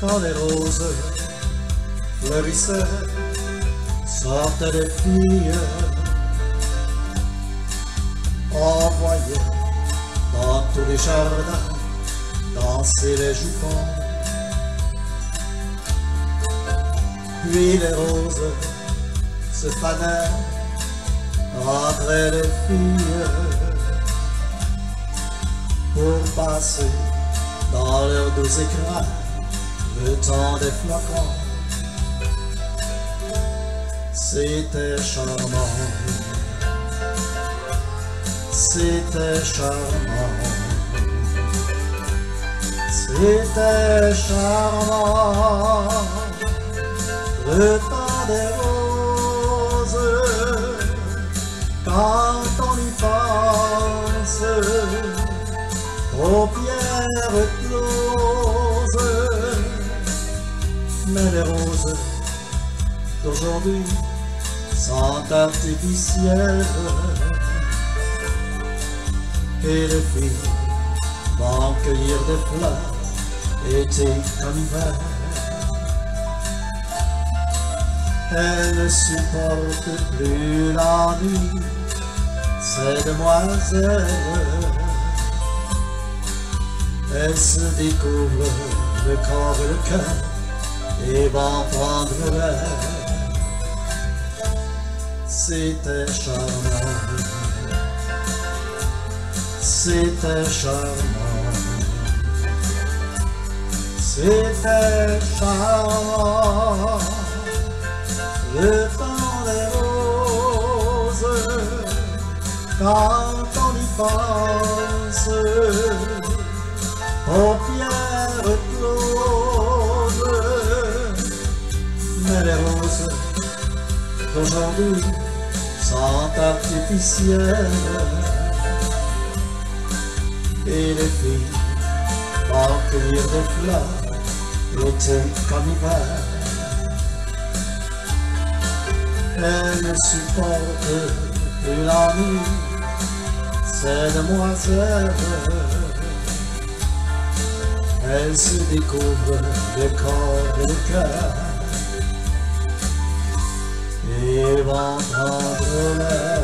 quand les roses fleurissaient, sortaient des filles, envoyaient dans tous les jardins danser les jupons. Puis les roses se fanaient, rentraient les filles pour passer dans leurs doux écrans le temps des flocons. C'était charmant, c'était charmant, c'était charmant, le temps des roses, quand on y pense, aux pierres mais les roses d'aujourd'hui sont artificielles et les filles vont cueillir des fleurs été comme hiver. Elles ne supportent plus l'ennui, ces demoiselles. Elles se découvrent le corps et le cœur et l'air. C'était charmant, c'était charmant, c'était charmant, le temps des roses, quand on y pense, aux pierres d'aujourd'hui sont artificielles et les filles vont cueillir des fleurs l'été comme hiver. Elles ne supportent plus l'ennui, ces demoiselles. Elles se découvrent le corps et le cœur Radha